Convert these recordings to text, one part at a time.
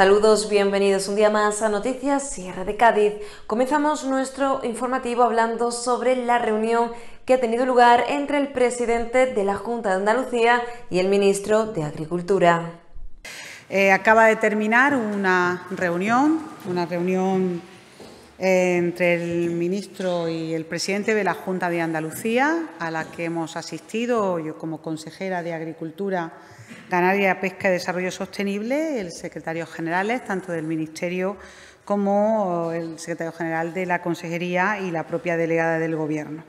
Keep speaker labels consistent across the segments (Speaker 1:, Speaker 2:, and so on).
Speaker 1: Saludos, bienvenidos un día más a Noticias Sierra de Cádiz. Comenzamos nuestro informativo hablando sobre la reunión que ha tenido lugar entre el presidente de la Junta de Andalucía y el ministro de Agricultura.
Speaker 2: Eh, acaba de terminar una reunión, una reunión eh, entre el ministro y el presidente de la Junta de Andalucía, a la que hemos asistido yo como consejera de Agricultura Ganadería, Pesca y Desarrollo Sostenible, el secretario general, tanto del Ministerio como el secretario general de la Consejería y la propia delegada del Gobierno.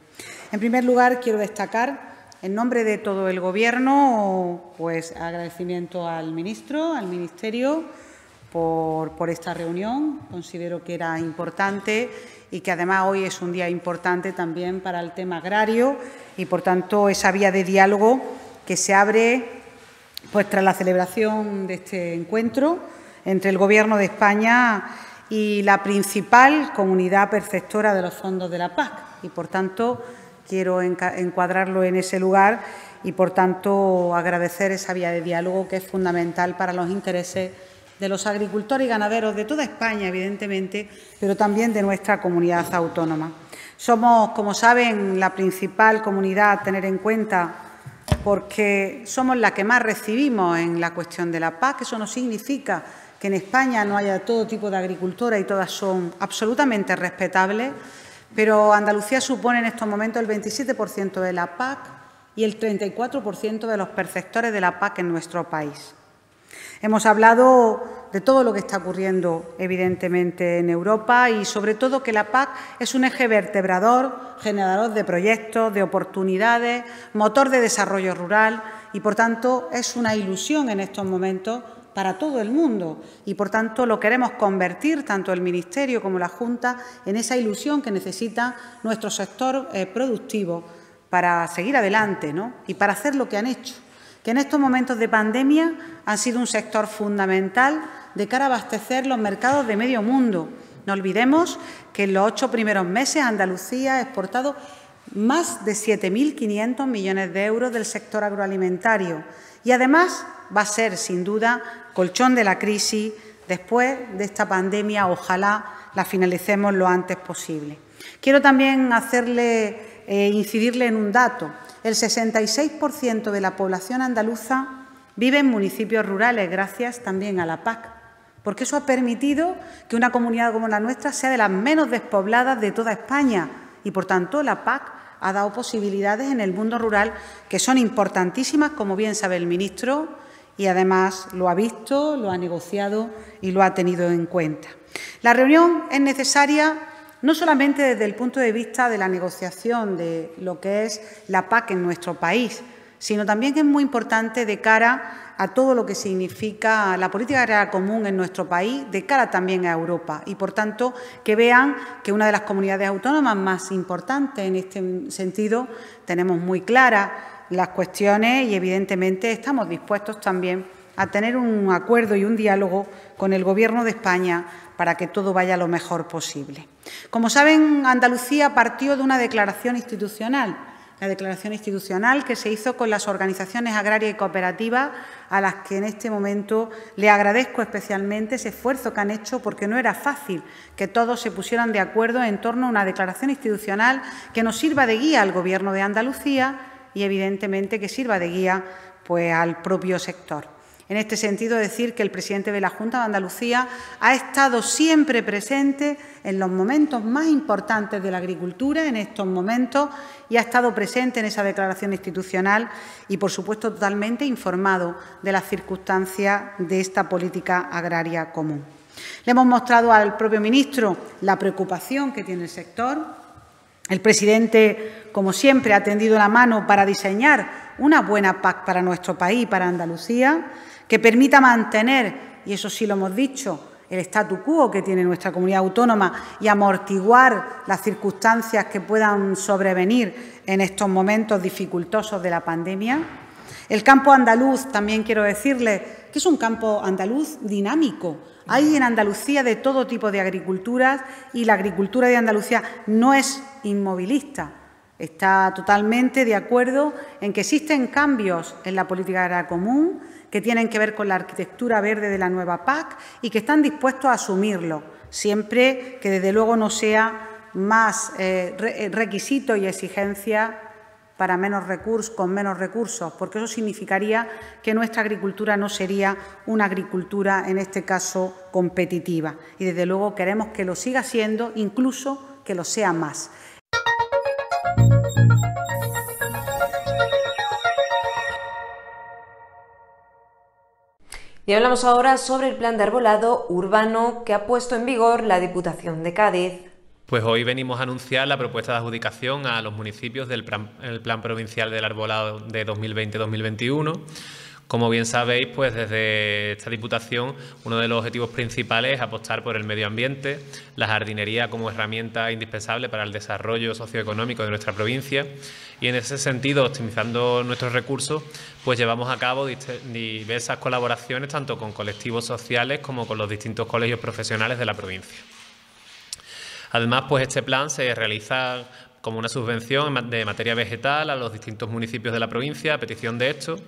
Speaker 2: En primer lugar, quiero destacar, en nombre de todo el Gobierno, pues agradecimiento al ministro, al Ministerio, por esta reunión. Considero que era importante y que además hoy es un día importante también para el tema agrario y, por tanto, esa vía de diálogo que se abre pues tras la celebración de este encuentro entre el Gobierno de España y la principal comunidad perceptora de los fondos de la PAC. Y, por tanto, quiero encuadrarlo en ese lugar y, por tanto, agradecer esa vía de diálogo que es fundamental para los intereses de los agricultores y ganaderos de toda España, evidentemente, pero también de nuestra comunidad autónoma. Somos, como saben, la principal comunidad a tener en cuenta porque somos la que más recibimos en la cuestión de la PAC. Eso no significa que en España no haya todo tipo de agricultura y todas son absolutamente respetables, pero Andalucía supone en estos momentos el 27% de la PAC y el 34% de los perceptores de la PAC en nuestro país. Hemos hablado de todo lo que está ocurriendo, evidentemente, en Europa y, sobre todo, que la PAC es un eje vertebrador, generador de proyectos, de oportunidades, motor de desarrollo rural y, por tanto, es una ilusión en estos momentos para todo el mundo. Y, por tanto, lo queremos convertir, tanto el Ministerio como la Junta, en esa ilusión que necesita nuestro sector eh, productivo para seguir adelante y para hacer lo que han hecho que en estos momentos de pandemia han sido un sector fundamental de cara a abastecer los mercados de medio mundo. No olvidemos que en los ocho primeros meses Andalucía ha exportado más de 7.500 millones de euros del sector agroalimentario y además va a ser, sin duda, colchón de la crisis después de esta pandemia. Ojalá la finalicemos lo antes posible. Quiero también hacerle, eh, incidirle en un dato. El 66% de la población andaluza vive en municipios rurales, gracias también a la PAC, porque eso ha permitido que una comunidad como la nuestra sea de las menos despobladas de toda España y, por tanto, la PAC ha dado posibilidades en el mundo rural que son importantísimas, como bien sabe el ministro, y además lo ha visto, lo ha negociado y lo ha tenido en cuenta. La reunión es necesaria no solamente desde el punto de vista de la negociación de lo que es la PAC en nuestro país, sino también es muy importante de cara a todo lo que significa la política agraria común en nuestro país, de cara también a Europa. Y, por tanto, que vean que una de las comunidades autónomas más importantes en este sentido tenemos muy claras las cuestiones y, evidentemente, estamos dispuestos también a tener un acuerdo y un diálogo con el Gobierno de España para que todo vaya lo mejor posible. Como saben, Andalucía partió de una declaración institucional, la declaración institucional que se hizo con las organizaciones agrarias y cooperativas, a las que en este momento le agradezco especialmente ese esfuerzo que han hecho, porque no era fácil que todos se pusieran de acuerdo en torno a una declaración institucional que nos sirva de guía al Gobierno de Andalucía y, evidentemente, que sirva de guía pues, al propio sector. En este sentido, decir que el presidente de la Junta de Andalucía ha estado siempre presente en los momentos más importantes de la agricultura, en estos momentos, y ha estado presente en esa declaración institucional y, por supuesto, totalmente informado de las circunstancias de esta política agraria común. Le hemos mostrado al propio ministro la preocupación que tiene el sector. El presidente, como siempre, ha tendido la mano para diseñar una buena PAC para nuestro país y para Andalucía que permita mantener, y eso sí lo hemos dicho, el statu quo que tiene nuestra comunidad autónoma y amortiguar las circunstancias que puedan sobrevenir en estos momentos dificultosos de la pandemia. El campo andaluz, también quiero decirle que es un campo andaluz dinámico. Hay en Andalucía de todo tipo de agriculturas y la agricultura de Andalucía no es inmovilista. Está totalmente de acuerdo en que existen cambios en la política agraria común, que tienen que ver con la arquitectura verde de la nueva PAC y que están dispuestos a asumirlo, siempre que desde luego no sea más eh, eh, requisito y exigencia para menos recursos, con menos recursos, porque eso significaría que nuestra agricultura no sería una agricultura, en este caso, competitiva. Y desde luego queremos que lo siga siendo, incluso que lo sea más.
Speaker 1: Y hablamos ahora sobre el plan de arbolado urbano que ha puesto en vigor la Diputación de Cádiz.
Speaker 3: Pues hoy venimos a anunciar la propuesta de adjudicación a los municipios del plan, Provincial del Arbolado de 2020-2021 como bien sabéis, pues desde esta Diputación uno de los objetivos principales es apostar por el medio ambiente, la jardinería como herramienta indispensable para el desarrollo socioeconómico de nuestra provincia y en ese sentido, optimizando nuestros recursos, pues llevamos a cabo diversas colaboraciones tanto con colectivos sociales como con los distintos colegios profesionales de la provincia. Además, pues este plan se realiza como una subvención de materia vegetal a los distintos municipios de la provincia a petición de esto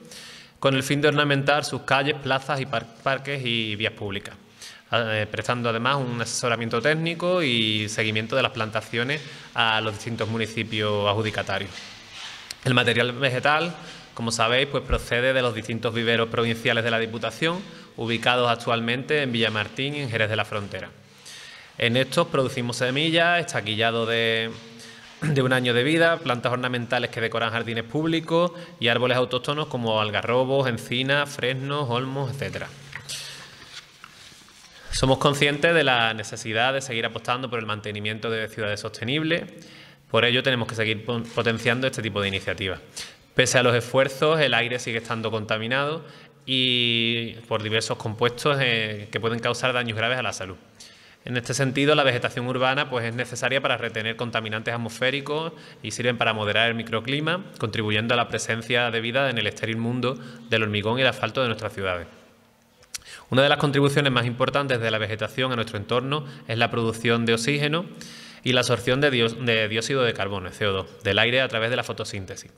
Speaker 3: con el fin de ornamentar sus calles, plazas y parques y vías públicas, eh, prestando además un asesoramiento técnico y seguimiento de las plantaciones a los distintos municipios adjudicatarios. El material vegetal, como sabéis, pues procede de los distintos viveros provinciales de la Diputación, ubicados actualmente en Villamartín y en Jerez de la Frontera. En estos producimos semillas, estaquillado de, de un año de vida, plantas ornamentales que decoran jardines públicos y árboles autóctonos como algarrobos, encinas, fresnos, olmos, etc. Somos conscientes de la necesidad de seguir apostando por el mantenimiento de ciudades sostenibles, por ello tenemos que seguir potenciando este tipo de iniciativas. Pese a los esfuerzos, el aire sigue estando contaminado y por diversos compuestos eh, que pueden causar daños graves a la salud. En este sentido, la vegetación urbana pues, es necesaria para retener contaminantes atmosféricos y sirven para moderar el microclima, contribuyendo a la presencia de vida en el estéril mundo del hormigón y el asfalto de nuestras ciudades. Una de las contribuciones más importantes de la vegetación a nuestro entorno es la producción de oxígeno y la absorción de, dióxido de carbono, CO2, del aire a través de la fotosíntesis,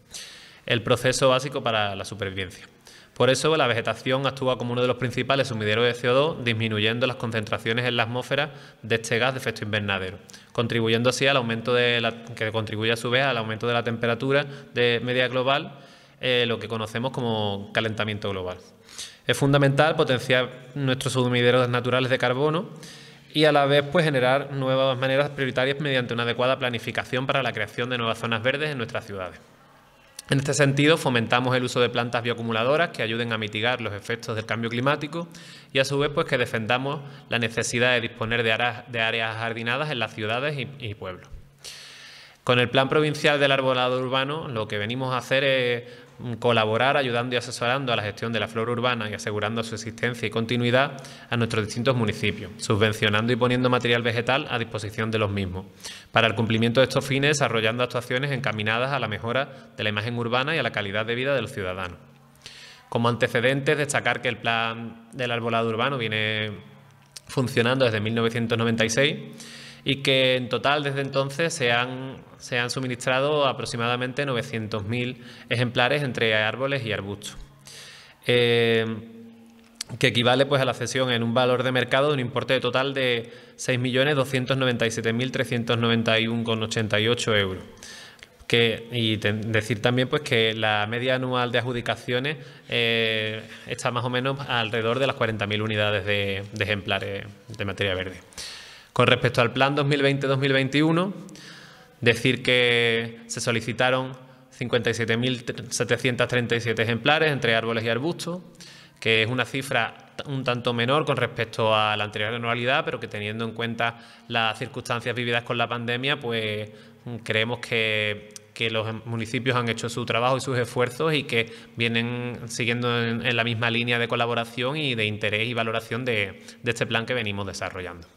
Speaker 3: el proceso básico para la supervivencia. Por eso la vegetación actúa como uno de los principales sumideros de CO2, disminuyendo las concentraciones en la atmósfera de este gas de efecto invernadero, contribuyendo así al aumento de la, que contribuye a su vez al aumento de la temperatura de media global, eh, lo que conocemos como calentamiento global. Es fundamental potenciar nuestros sumideros naturales de carbono y a la vez pues, generar nuevas maneras prioritarias mediante una adecuada planificación para la creación de nuevas zonas verdes en nuestras ciudades. En este sentido, fomentamos el uso de plantas bioacumuladoras que ayuden a mitigar los efectos del cambio climático y a su vez pues, que defendamos la necesidad de disponer de áreas, jardinadas en las ciudades y pueblos. Con el Plan Provincial del Arbolado Urbano lo que venimos a hacer es colaborar ayudando y asesorando a la gestión de la flora urbana y asegurando su existencia y continuidad a nuestros distintos municipios, subvencionando y poniendo material vegetal a disposición de los mismos, para el cumplimiento de estos fines desarrollando actuaciones encaminadas a la mejora de la imagen urbana y a la calidad de vida de los ciudadanos. Como antecedentes, destacar que el plan del arbolado urbano viene funcionando desde 1996 y que en total desde entonces se han, se han suministrado aproximadamente 900.000 ejemplares entre árboles y arbustos. Eh, que equivale pues, a la cesión en un valor de mercado de un importe total de 6.297.391,88 euros. Que, y decir también pues, que la media anual de adjudicaciones eh, está más o menos alrededor de las 40.000 unidades de ejemplares de materia verde. Con respecto al plan 2020-2021, decir que se solicitaron 57.737 ejemplares entre árboles y arbustos, que es una cifra un tanto menor con respecto a la anterior anualidad, pero que teniendo en cuenta las circunstancias vividas con la pandemia, pues creemos que, los municipios han hecho su trabajo y sus esfuerzos y que vienen siguiendo en, la misma línea de colaboración y de interés y valoración de este plan que venimos desarrollando.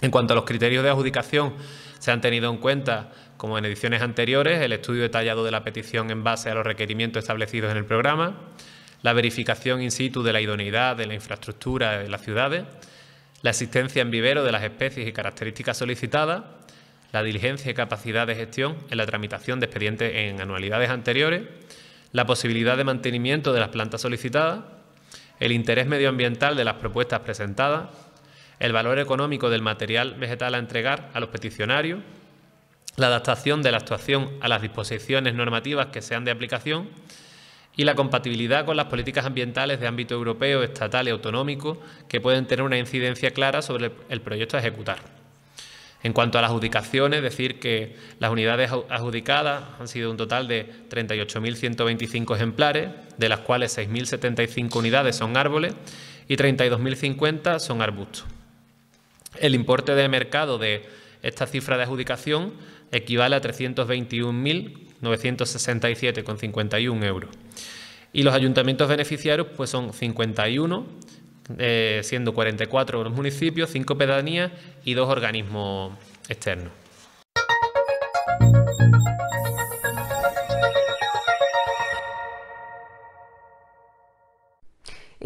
Speaker 3: En cuanto a los criterios de adjudicación, se han tenido en cuenta, como en ediciones anteriores, el estudio detallado de la petición en base a los requerimientos establecidos en el programa, la verificación in situ de la idoneidad de la infraestructura de las ciudades, la existencia en vivero de las especies y características solicitadas, la diligencia y capacidad de gestión en la tramitación de expedientes en anualidades anteriores, la posibilidad de mantenimiento de las plantas solicitadas, el interés medioambiental de las propuestas presentadas, el valor económico del material vegetal a entregar a los peticionarios, la adaptación de la actuación a las disposiciones normativas que sean de aplicación y la compatibilidad con las políticas ambientales de ámbito europeo, estatal y autonómico que pueden tener una incidencia clara sobre el proyecto a ejecutar. En cuanto a las adjudicaciones, decir que las unidades adjudicadas han sido un total de 38.125 ejemplares, de las cuales 6.075 unidades son árboles y 32.050 son arbustos. El importe de mercado de esta cifra de adjudicación equivale a 321.967,51 euros. Y los ayuntamientos beneficiarios pues son 51 eh, siendo 44 los municipios, 5 pedanías y 2 organismos externos.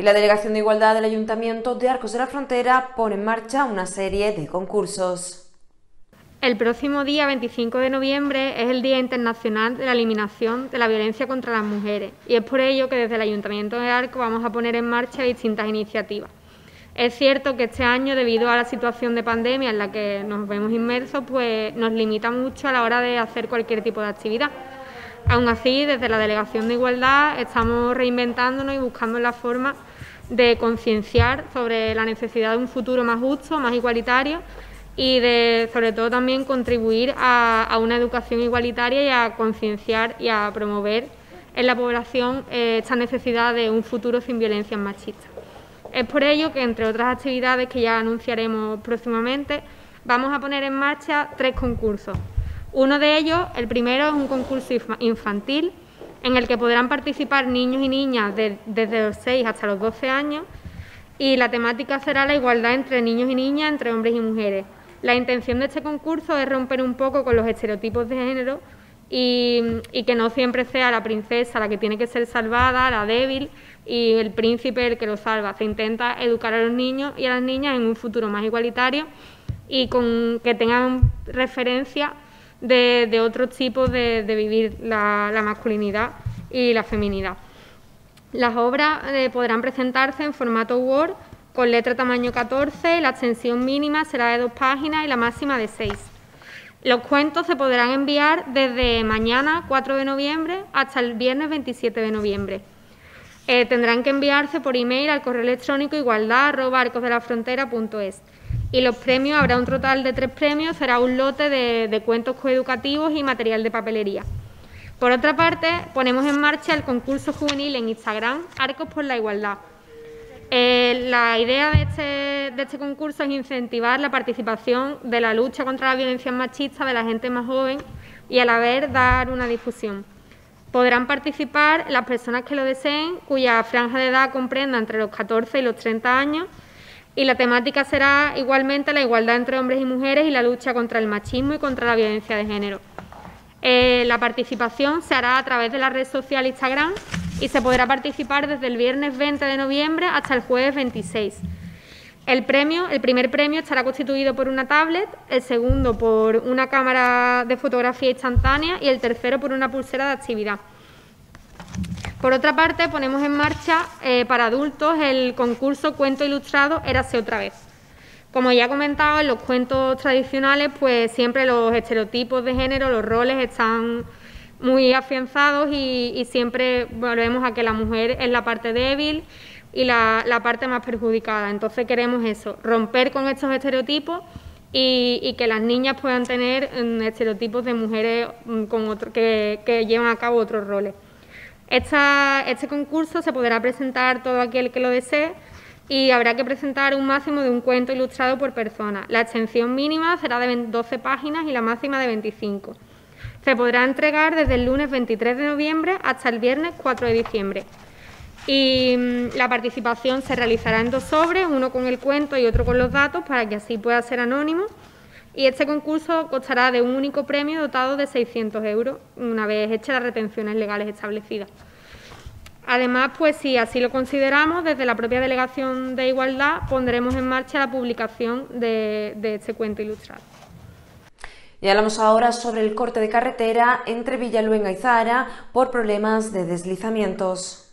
Speaker 1: La Delegación de Igualdad del Ayuntamiento de Arcos de la Frontera pone en marcha una serie de concursos.
Speaker 4: El próximo día 25 de noviembre es el Día Internacional de la Eliminación de la Violencia contra las Mujeres y es por ello que desde el Ayuntamiento de Arco vamos a poner en marcha distintas iniciativas. Es cierto que este año, debido a la situación de pandemia en la que nos vemos inmersos, pues nos limita mucho a la hora de hacer cualquier tipo de actividad. Aún así, desde la Delegación de Igualdad estamos reinventándonos y buscando la forma de concienciar sobre la necesidad de un futuro más justo, más igualitario y de sobre todo también contribuir a, una educación igualitaria y a concienciar y a promover en la población eh, esta necesidad de un futuro sin violencia machista. Es por ello que, entre otras actividades que ya anunciaremos próximamente, vamos a poner en marcha tres concursos. Uno de ellos, el primero, es un concurso infantil en el que podrán participar niños y niñas desde los 6 hasta los 12 años y la temática será la igualdad entre niños y niñas, entre hombres y mujeres. La intención de este concurso es romper un poco con los estereotipos de género y, que no siempre sea la princesa la que tiene que ser salvada, la débil, y el príncipe el que lo salva. Se intenta educar a los niños y a las niñas en un futuro más igualitario y con que tengan referencia de, otros tipos de, vivir la, masculinidad y la feminidad. Las obras eh, podrán presentarse en formato Word con letra tamaño 14, la extensión mínima será de dos páginas y la máxima de seis. Los cuentos se podrán enviar desde mañana 4 de noviembre hasta el viernes 27 de noviembre. Eh, tendrán que enviarse por email al correo electrónico igualdad.arcosdelafrontera.es. Y los premios, habrá un total de tres premios, será un lote de, de cuentos coeducativos y material de papelería. Por otra parte, ponemos en marcha el concurso juvenil en Instagram Arcos por la Igualdad eh, la idea este, de este, concurso es incentivar la participación de la lucha contra la violencia machista de la gente más joven y a la vez dar una difusión. Podrán participar las personas que lo deseen, cuya franja de edad comprenda entre los 14 y los 30 años, y la temática será igualmente la igualdad entre hombres y mujeres y la lucha contra el machismo y contra la violencia de género. Eh, la participación se hará a través de la red social Instagram y se podrá participar desde el viernes 20 de noviembre hasta el jueves 26. El premio, el primer premio estará constituido por una tablet, el segundo por una cámara de fotografía instantánea y el tercero por una pulsera de actividad. Por otra parte, ponemos en marcha eh, para adultos el concurso Cuento Ilustrado Érase otra vez. Como ya he comentado, en los cuentos tradicionales, pues siempre los estereotipos de género, los roles están muy afianzados y, siempre volvemos a que la mujer es la parte débil y la, parte más perjudicada. Entonces queremos eso, romper con estos estereotipos y, que las niñas puedan tener mm, estereotipos de mujeres mm, que, llevan a cabo otros roles. Este concurso se podrá presentar todo aquel que lo desee y habrá que presentar un máximo de un cuento ilustrado por persona. La extensión mínima será de 12 páginas y la máxima de 25. Se podrá entregar desde el lunes 23 de noviembre hasta el viernes 4 de diciembre. Y mm, la participación se realizará en dos sobres, uno con el cuento y otro con los datos, para que así pueda ser anónimo. Y este concurso costará de un único premio dotado de 600 euros, una vez hechas las retenciones legales establecidas. Además, pues si así lo consideramos, desde la propia Delegación de Igualdad pondremos en marcha la publicación de este cuento ilustrado.
Speaker 1: Y hablamos ahora sobre el corte de carretera entre Villaluenga y Zara por problemas de deslizamientos.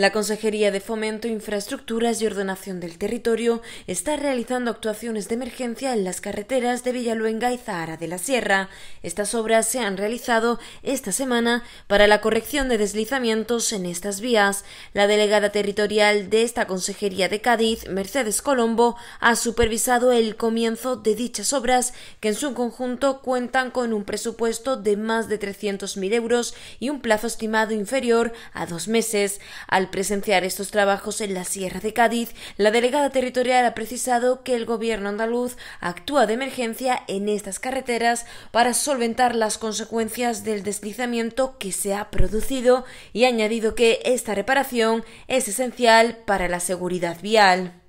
Speaker 1: La Consejería de Fomento, Infraestructuras y Ordenación del Territorio está realizando actuaciones de emergencia en las carreteras de Villaluenga y Zahara de la Sierra. Estas obras se han realizado esta semana para la corrección de deslizamientos en estas vías. La delegada territorial de esta Consejería de Cádiz, Mercedes Colombo, ha supervisado el comienzo de dichas obras que en su conjunto cuentan con un presupuesto de más de 300.000 euros y un plazo estimado inferior a dos meses. Al presenciar estos trabajos en la Sierra de Cádiz, la delegada territorial ha precisado que el gobierno andaluz actúa de emergencia en estas carreteras para solventar las consecuencias del deslizamiento que se ha producido y ha añadido que esta reparación es esencial para la seguridad vial.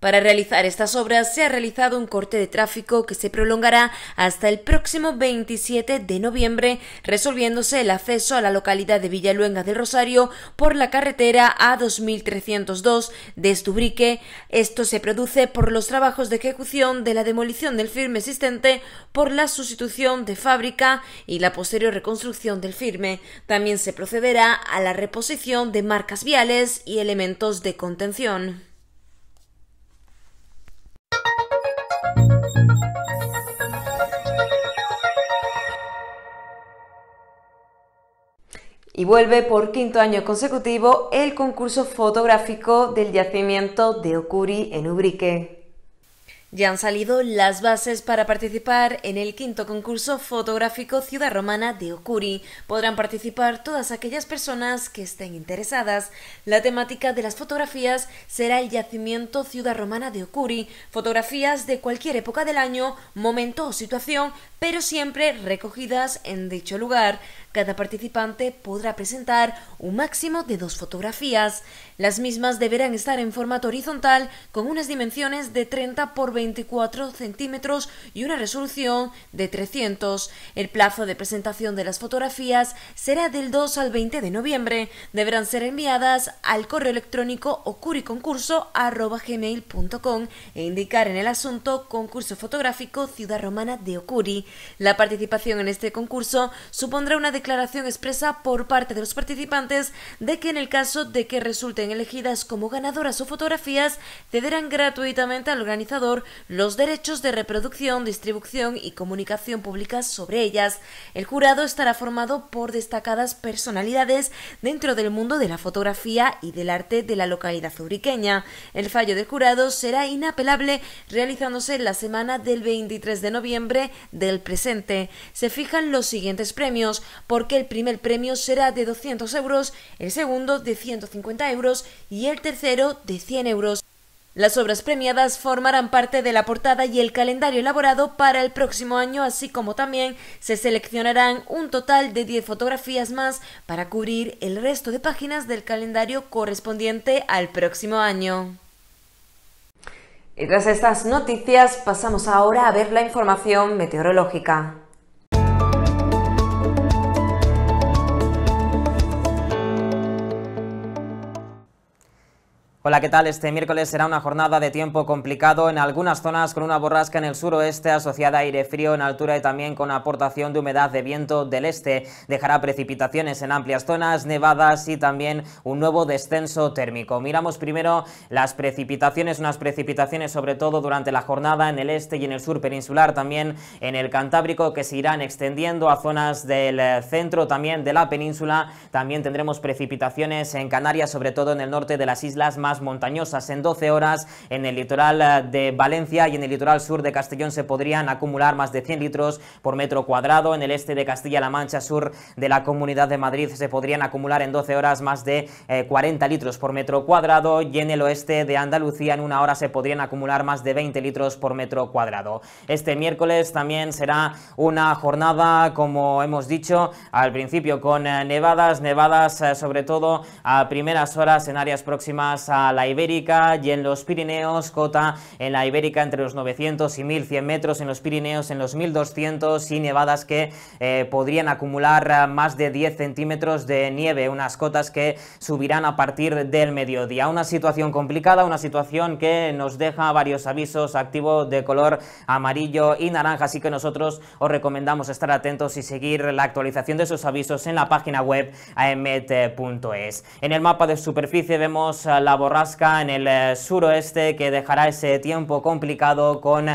Speaker 1: Para realizar estas obras se ha realizado un corte de tráfico que se prolongará hasta el próximo 27 de noviembre, resolviéndose el acceso a la localidad de Villaluenga del Rosario por la carretera A2302 de Estubrique. Esto se produce por los trabajos de ejecución de la demolición del firme existente por la sustitución de fábrica y la posterior reconstrucción del firme. También se procederá a la reposición de marcas viales y elementos de contención. Y vuelve por quinto año consecutivo el concurso fotográfico del yacimiento de Ocuri en Ubrique. Ya han salido las bases para participar en el quinto concurso fotográfico Ciudad Romana de Ocuri. Podrán participar todas aquellas personas que estén interesadas. La temática de las fotografías será el yacimiento Ciudad Romana de Ocuri. Fotografías de cualquier época del año, momento o situación, pero siempre recogidas en dicho lugar. Cada participante podrá presentar un máximo de dos fotografías. Las mismas deberán estar en formato horizontal con unas dimensiones de 30 por 24 centímetros y una resolución de 300. El plazo de presentación de las fotografías será del 2 al 20 de noviembre. Deberán ser enviadas al correo electrónico ocuriconcurso.gmail.com e indicar en el asunto concurso fotográfico Ciudad Romana de Ocuri. La participación en este concurso supondrá una declaración expresa por parte de los participantes de que en el caso de que resulten elegidas como ganadoras o fotografías, cederán gratuitamente al organizador los derechos de reproducción, distribución y comunicación pública sobre ellas. El jurado estará formado por destacadas personalidades dentro del mundo de la fotografía y del arte de la localidad uriqueña. El fallo del jurado será inapelable realizándose la semana del 23 de noviembre del presente. Se fijan los siguientes premios porque el primer premio será de 200 euros, el segundo de 150 euros y el tercero de 100 euros. Las obras premiadas formarán parte de la portada y el calendario elaborado para el próximo año, así como también se seleccionarán un total de 10 fotografías más para cubrir el resto de páginas del calendario correspondiente al próximo año. Y tras estas noticias pasamos ahora a ver la información meteorológica.
Speaker 5: Hola, ¿qué tal? Este miércoles será una jornada de tiempo complicado en algunas zonas con una borrasca en el suroeste asociada a aire frío en altura y también con aportación de humedad de viento del este. Dejará precipitaciones en amplias zonas, nevadas y también un nuevo descenso térmico. Miramos primero las precipitaciones, unas precipitaciones sobre todo durante la jornada en el este y en el sur peninsular, también en el Cantábrico que se irán extendiendo a zonas del centro también de la península. También tendremos precipitaciones en Canarias, sobre todo en el norte de las islas más montañosas. En 12 horas en el litoral eh, de Valencia y en el litoral sur de Castellón se podrían acumular más de 100 litros por metro cuadrado. En el este de Castilla-La Mancha, sur de la Comunidad de Madrid, se podrían acumular en 12 horas más de 40 eh, litros por metro cuadrado y en el oeste de Andalucía en una hora se podrían acumular más de 20 litros por metro cuadrado. Este miércoles también será una jornada, como hemos dicho al principio, con eh, nevadas, nevadas sobre todo a primeras horas en áreas próximas a la Ibérica y en los Pirineos, cota en la Ibérica entre los 900 y 1100 metros, en los Pirineos en los 1200 y nevadas que eh, podrían acumular más de 10 centímetros de nieve, unas cotas que subirán a partir del mediodía. Una situación complicada, una situación que nos deja varios avisos activos de color amarillo y naranja, así que nosotros os recomendamos estar atentos y seguir la actualización de esos avisos en la página web aemet.es. En el mapa de superficie vemos la borrasca en el eh, suroeste que dejará ese tiempo complicado con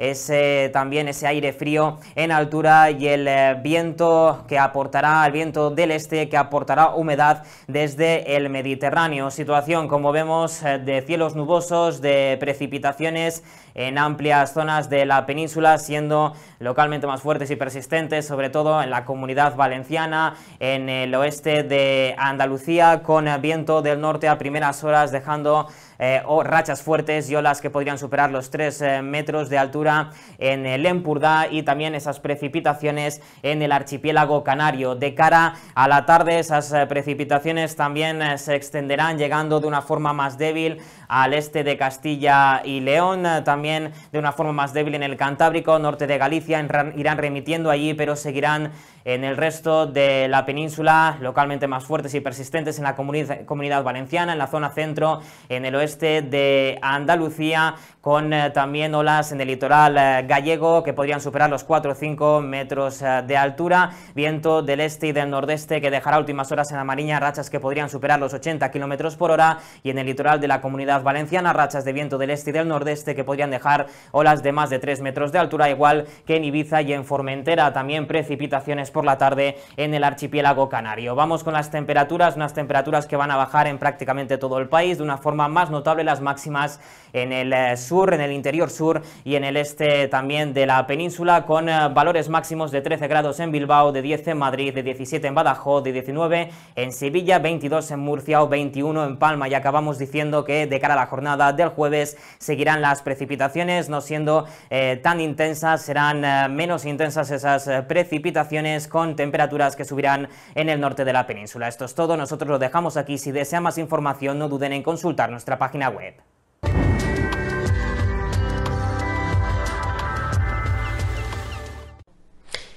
Speaker 5: ese, también ese aire frío en altura y el eh, viento que aportará, el viento del este que aportará humedad desde el Mediterráneo. Situación, como vemos, eh, de cielos nubosos, de precipitaciones en amplias zonas de la península, siendo localmente más fuertes y persistentes, sobre todo en la comunidad valenciana, en el oeste de Andalucía, con viento del norte a primeras horas, dejando eh, o rachas fuertes y olas que podrían superar los 3 eh, metros de altura en el Empurdá y también esas precipitaciones en el archipiélago canario. De cara a la tarde esas eh, precipitaciones también se extenderán llegando de una forma más débil al este de Castilla y León, también de una forma más débil en el Cantábrico, norte de Galicia, irán remitiendo allí, pero seguirán en el resto de la península, localmente más fuertes y persistentes en la comunidad, valenciana, en la zona centro, en el oeste de Andalucía, con eh, también olas en el litoral eh, gallego que podrían superar los 4 o 5 metros eh, de altura, viento del este y del nordeste que dejará últimas horas en la Mariña rachas que podrían superar los 80 kilómetros por hora y en el litoral de la comunidad valenciana rachas de viento del este y del nordeste que podrían dejar olas de más de 3 metros de altura, igual que en Ibiza y en Formentera, también precipitaciones por la tarde en el archipiélago canario. Vamos con las temperaturas, unas temperaturas que van a bajar en prácticamente todo el país, de una forma más notable las máximas en el eh, sur, en el interior sur y en el este también de la península, con eh, valores máximos de 13 grados en Bilbao, de 10 en Madrid, de 17 en Badajoz, de 19 en Sevilla, 22 en Murcia o 21 en Palma. Y acabamos diciendo que de cara a la jornada del jueves seguirán las precipitaciones, no siendo eh, tan intensas, serán menos intensas esas precipitaciones con temperaturas que subirán en el norte de la península. Esto es todo, nosotros lo dejamos aquí. Si desea más información, no duden en consultar nuestra página web.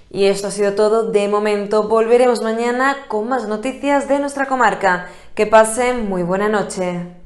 Speaker 1: Y esto ha sido todo de momento. Volveremos mañana con más noticias de nuestra comarca. Que pasen muy buena noche.